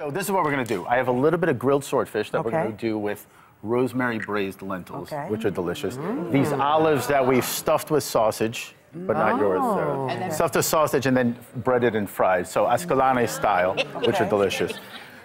So this is what we're gonna do. I have a little bit of grilled swordfish that we're gonna do with rosemary braised lentils, Okay. which are delicious. These olives that we've stuffed with sausage, but not yours, Sarah. Stuffed with sausage and then breaded and fried. So Ascolana style, which are delicious.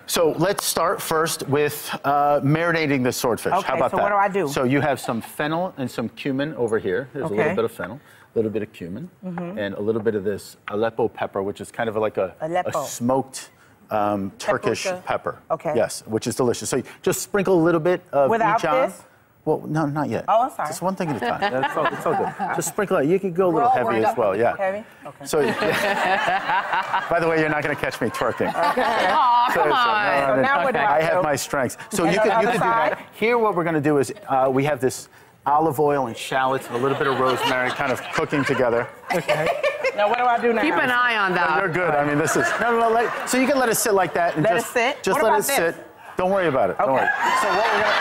So let's start first with uh, marinating the swordfish. How Okay, about so that? what do I do? So you have some fennel and some cumin over here. There's a little bit of fennel, a little bit of cumin, and a little bit of this Aleppo pepper, which is kind of like a, a smoked um, Turkish Paprika. pepper. Okay. Yes, which is delicious. So you just sprinkle a little bit of Without each on. this? Well, no, not yet. Oh, I'm sorry. Just one thing at a time. That's all, it's all good. Just sprinkle it. You could go a little heavy as well. Yeah. Heavy? Okay. So, by the way, you're not going to catch me twerking. Aw, So- come so, on. no, no, So now what I I have my strengths. So And you on could, you other could do that. Here, what we're going to do is uh, we have this olive oil and shallots and a little bit of rosemary kind of cooking together. Okay. Now what do I do now? Keep an eye on that. You're good. I mean, this is no, no, no. Let, so you can let it sit like that and Let it just sit? Just What let about it this? sit. Don't worry about it. Don't Okay. worry. So what we're gonna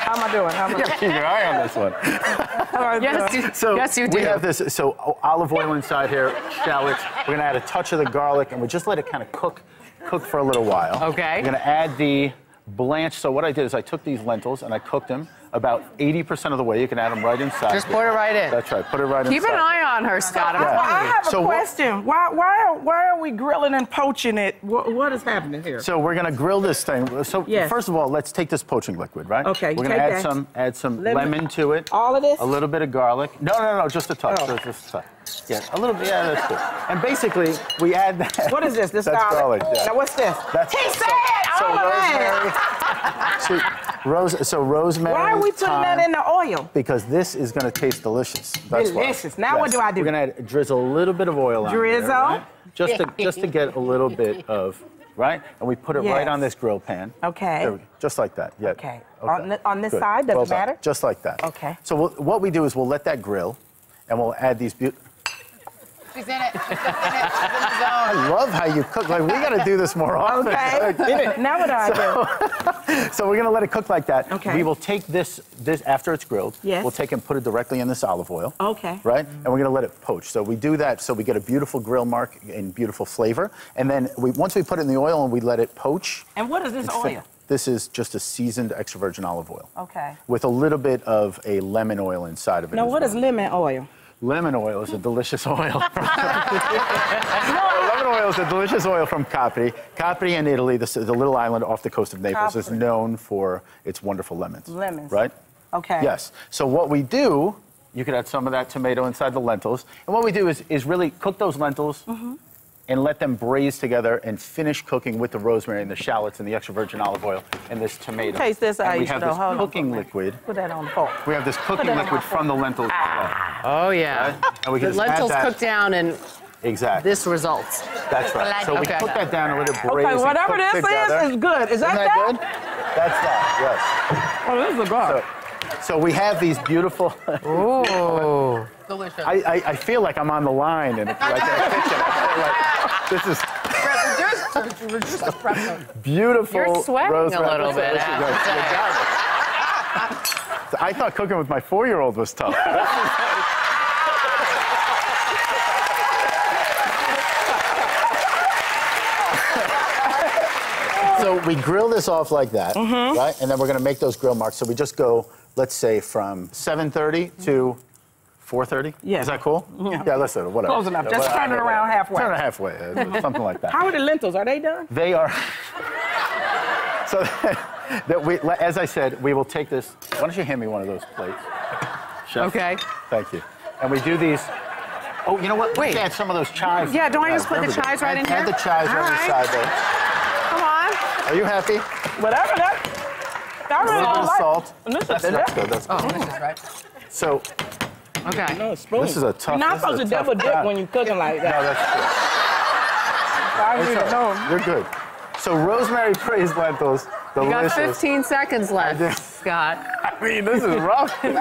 How am I doing? How am I doing? keep your eye on this one. How am I Yes, you, So yes, you do. we have this. So olive oil inside here, shallots. We're gonna add a touch of the garlic, and we just let it kind of cook, cook for a little while. Okay. We're gonna add the blanch. So what I did is I took these lentils and I cooked them about 80% of the way. You can add them right inside. Just put it right in. That's right. Put it right inside. Keep inside. an eye on her, Scott. I'm Yeah. I have a So question. Why, why, are, why are we grilling and poaching it? What, what is happening here? So we're gonna grill this thing. So Yes. first of all, let's take this poaching liquid, right? Okay, you We're gonna add that. some add some Lemon- lemon to it. All of this? A little bit of garlic. No, no, no, just a touch. Oh. Just, just a touch. Yeah, a little bit. Yeah, that's good. And basically, we add that. What is this? This That's garlic? garlic. yeah. Now what's this? That's he so, said so all of rose, so rosemary. Why are we putting thyme, that in the oil? Because this is going to taste delicious. That's why. Delicious. Now what do I do? We're going to drizzle a little bit of oil on Drizzle? there, right? Just to just to get a little bit of right, and we put it right on this grill pan. Okay. There we go. Just like that. Yeah. Okay. On thi- on this side, doesn't Well matter? Just like that. Okay. So we'll, what we do is we'll let that grill, and we'll add these. Be- She's in it. She's in it. She's in the zone. I love how you cook. Like we got to do this more often. Okay. now what do I do? So we're gonna let it cook like that. Okay. We will take this this after it's grilled. Yes. We'll take and put it directly in this olive oil. Okay. Right. And we're gonna let it poach. So we do that so we get a beautiful grill mark and beautiful flavor. And then we once we put it in the oil and we let it poach. And what is this it's fin- oil? This is just a seasoned extra virgin olive oil. Okay. With a little bit of a lemon oil inside of it. Now as what well. is lemon oil? Lemon oil is a delicious oil. lemon oil is a delicious oil from Capri. Capri in Italy, the, the little island off the coast of Naples, is known for its wonderful lemons. Lemons. Right? Okay. Yes. So what we do, you could add some of that tomato inside the lentils. And what we do is, is really cook those lentils Mm-hmm. And let them braise together and finish cooking with the rosemary and the shallots and the extra virgin olive oil and this tomato. Taste this, and we have this Hold on. cooking liquid. Put that on the fork. We have this cooking liquid from the lentils. Ah. Oh, yeah. And we can The just lentils cook down and Exactly. this results. That's right. So we Okay. cook that down and let it braise. Okay, and whatever cook this together. is is good. Is that Isn't that good? That's that, Yes. Oh, this is a garlic. yes. So, so we have these beautiful. Ooh. Delicious. I, I, I feel like I'm on the line and it's like in a kitchen. I feel like this is Reduce, reduce the pressure. beautiful. You're sweating a little bit, This is I good. have to You got it. I thought cooking with my four-year-old was tough. so we grill this off like that, Mm-hmm. right? And then we're gonna make those grill marks. So we just go, let's say, from 7:30 to 4:30. Yeah. Is that cool? Yeah. Yeah, listen, whatever. Close enough. Yeah, Just turn it around halfway. Turn it halfway, uh, something like that. How are the lentils? Are they done? They are. so that we, as I said, we will take this. Why don't you hand me one of those plates? Chef? Okay. Thank you. And we do these. Oh, you know what? Wait. Let's add some of those chives. Yeah, don't I just put the chives right Add- in Add here? the chives All right right. side there. Come on. Are you happy? Whatever that. I A really little bit of salt. And this is That's, that's good. That's good. Oh, this is right. So Okay. No, spoon. This is a tough- You're not supposed to double dip when you're cooking like that. no, that. that's good. I It's need to know. You're good. So rosemary braised lentils, You got 15 seconds left, Scott. I mean, this is rough. You can